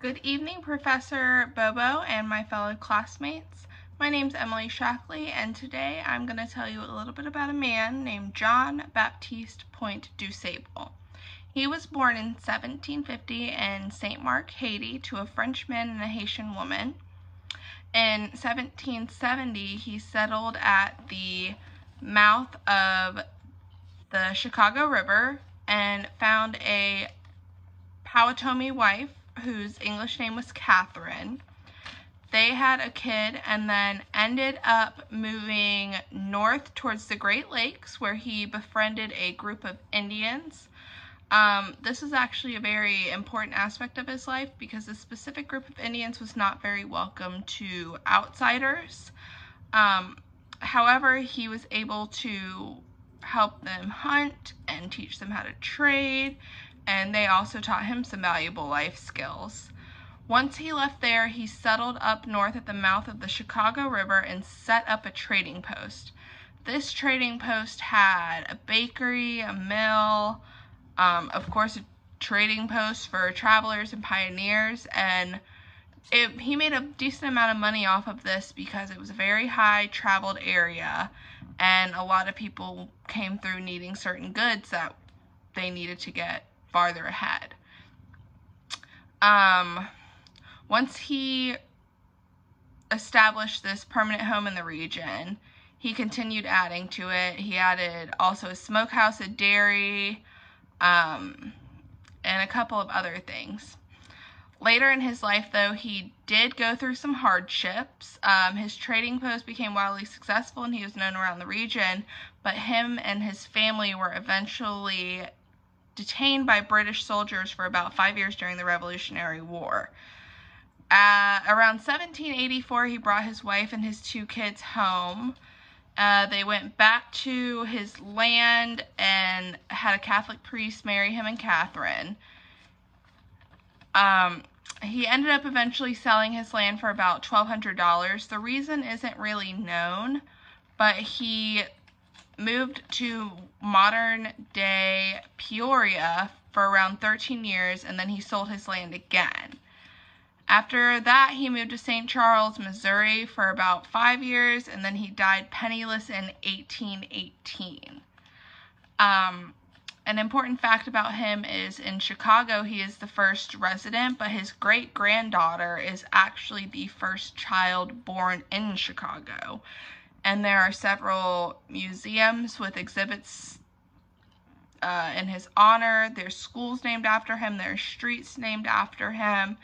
Good evening, Professor Bobo and my fellow classmates. My name is Emily Shackley, and today I'm going to tell you a little bit about a man named John Baptiste Point du Sable. He was born in 1750 in St. Marc, Haiti, to a Frenchman and a Haitian woman. In 1770, he settled at the mouth of the Chicago River and found a Powhatan wife whose English name was Catherine. They had a kid and then ended up moving north towards the Great Lakes where he befriended a group of Indians. Um, this is actually a very important aspect of his life because this specific group of Indians was not very welcome to outsiders. Um, however, he was able to help them hunt and teach them how to trade and they also taught him some valuable life skills. Once he left there, he settled up north at the mouth of the Chicago River and set up a trading post. This trading post had a bakery, a mill, um, of course, a trading post for travelers and pioneers, and it, he made a decent amount of money off of this because it was a very high traveled area and a lot of people came through needing certain goods that they needed to get farther ahead. Um, once he established this permanent home in the region, he continued adding to it. He added also a smokehouse, a dairy, um, and a couple of other things. Later in his life, though, he did go through some hardships. Um, his trading post became wildly successful and he was known around the region, but him and his family were eventually detained by British soldiers for about five years during the Revolutionary War. Uh, around 1784, he brought his wife and his two kids home. Uh, they went back to his land and had a Catholic priest marry him and Catherine. Um, he ended up eventually selling his land for about $1,200. The reason isn't really known, but he moved to modern day Peoria for around 13 years and then he sold his land again. After that, he moved to St. Charles, Missouri for about five years and then he died penniless in 1818. Um, an important fact about him is in Chicago, he is the first resident, but his great granddaughter is actually the first child born in Chicago and there are several museums with exhibits uh, in his honor. There's schools named after him. There's streets named after him.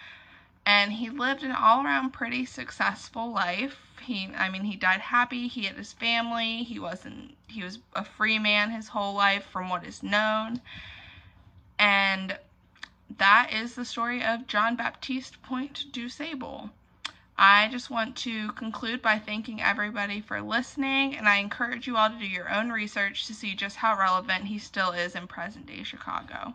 And he lived an all-around pretty successful life. He, I mean, he died happy. He had his family. He wasn't, he was a free man his whole life from what is known. And that is the story of John Baptiste Point du Sable. I just want to conclude by thanking everybody for listening, and I encourage you all to do your own research to see just how relevant he still is in present day Chicago.